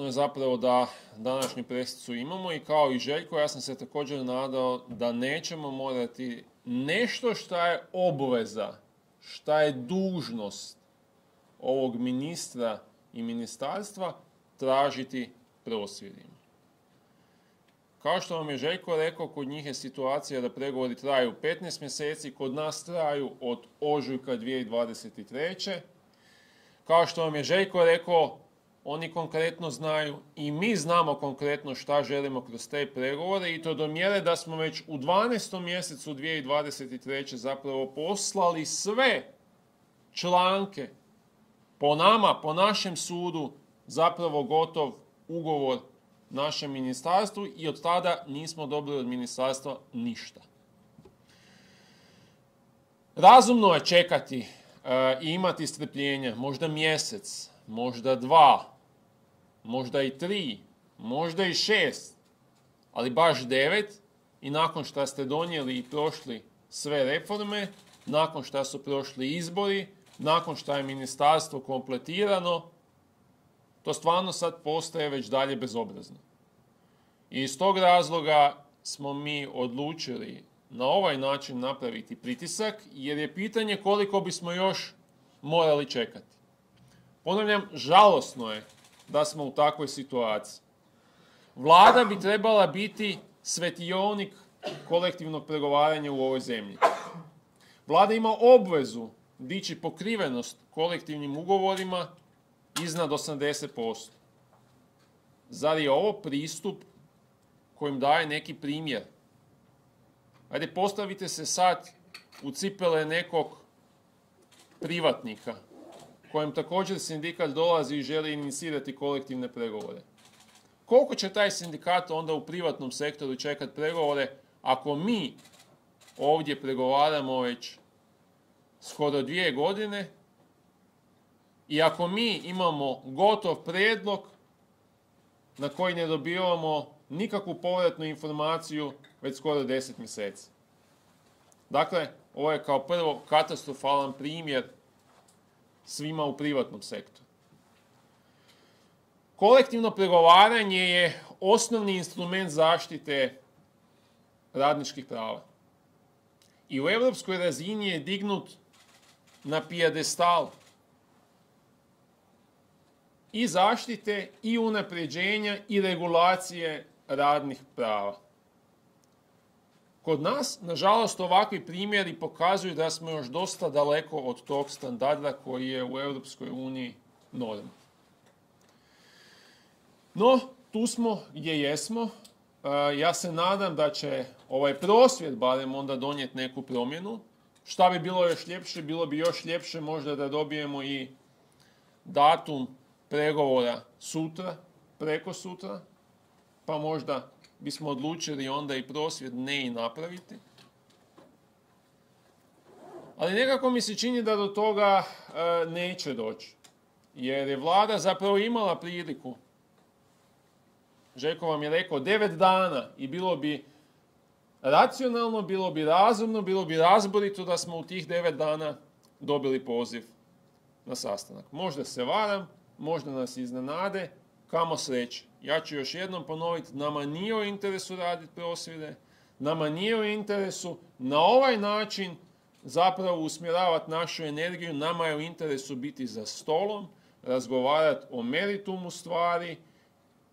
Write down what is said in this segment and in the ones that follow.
žalosno je zapravo da današnju presicu imamo i kao i Željko, ja sam se također nadao da nećemo morati nešto šta je obveza, šta je dužnost ovog ministra i ministarstva tražiti prosvjedima. Kao što vam je Željko rekao, kod njih je situacija da pregovori traju 15 mjeseci, kod nas traju od ožujka 2023. Kao što vam je Željko rekao, oni konkretno znaju i mi znamo konkretno šta želimo kroz te pregovore i to do mjere da smo već u 12. mjesecu 2023. zapravo poslali sve članke po nama, po našem sudu, zapravo gotov ugovor našem ministarstvu i od tada nismo dobili od ministarstva ništa. Razumno je čekati e, i imati strpljenja, možda mjesec, možda dva, možda i tri, možda i šest, ali baš devet i nakon što ste donijeli i prošli sve reforme, nakon što su prošli izbori, nakon što je ministarstvo kompletirano, to stvarno sad postaje već dalje bezobrazno. I iz tog razloga smo mi odlučili na ovaj način napraviti pritisak, jer je pitanje koliko bismo još morali čekati. Ponavljam, žalosno je da smo u takvoj situaciji. Vlada bi trebala biti svetionik kolektivnog pregovaranja u ovoj zemlji. Vlada ima obvezu dići pokrivenost kolektivnim ugovorima iznad 80%. Zar je ovo pristup kojim daje neki primjer? Ajde, postavite se sad u cipele nekog privatnika kojem također sindikat dolazi i želi inicirati kolektivne pregovore. Koliko će taj sindikat onda u privatnom sektoru čekati pregovore ako mi ovdje pregovaramo već skoro dvije godine i ako mi imamo gotov predlog na koji ne dobivamo nikakvu povratnu informaciju već skoro deset mjeseci. Dakle, ovo je kao prvo katastrofalan primjer svima u privatnom sektoru. Kolektivno pregovaranje je osnovni instrument zaštite radničkih prava. I u europskoj razini je dignut na pijedestal i zaštite i unapređenja i regulacije radnih prava. Kod nas, nažalost, ovakvi primjeri pokazuju da smo još dosta daleko od tog standarda koji je u Europskoj uniji norma. No, tu smo gdje jesmo. E, ja se nadam da će ovaj prosvjed barem onda donijeti neku promjenu. Šta bi bilo još ljepše? Bilo bi još ljepše možda da dobijemo i datum pregovora sutra, preko sutra, pa možda bismo odlučili onda i prosvjed ne i napraviti. Ali nekako mi se čini da do toga e, neće doći. Jer je vlada zapravo imala priliku. Željko vam je rekao devet dana i bilo bi racionalno, bilo bi razumno, bilo bi razborito da smo u tih devet dana dobili poziv na sastanak. Možda se varam, možda nas iznenade, kamo sreće. Ja ću još jednom ponoviti, nama nije u interesu raditi prosvjede, nama nije u interesu na ovaj način zapravo usmjeravati našu energiju, nama je u interesu biti za stolom, razgovarati o meritumu stvari,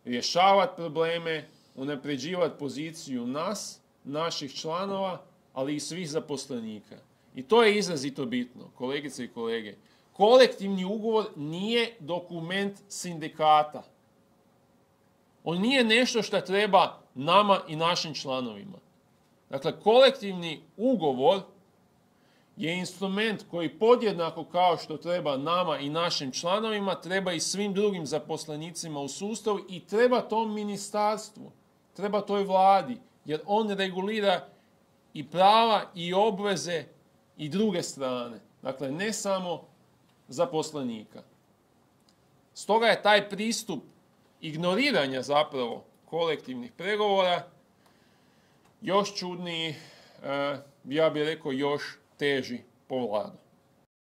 rješavati probleme, unapređivati poziciju nas, naših članova, ali i svih zaposlenika. I to je izrazito bitno, kolegice i kolege. Kolektivni ugovor nije dokument sindikata. On nije nešto što treba nama i našim članovima. Dakle, kolektivni ugovor je instrument koji podjednako kao što treba nama i našim članovima, treba i svim drugim zaposlenicima u sustavu i treba tom ministarstvu, treba toj vladi, jer on regulira i prava i obveze i druge strane. Dakle, ne samo zaposlenika. Stoga je taj pristup ignoriranja zapravo kolektivnih pregovora još čudniji, e, ja bih rekao još teži po vladu.